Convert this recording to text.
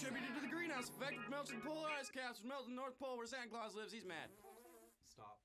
contributed to the greenhouse effect, which melts the polar ice caps, which melts the North Pole where Santa Claus lives. He's mad. Stop.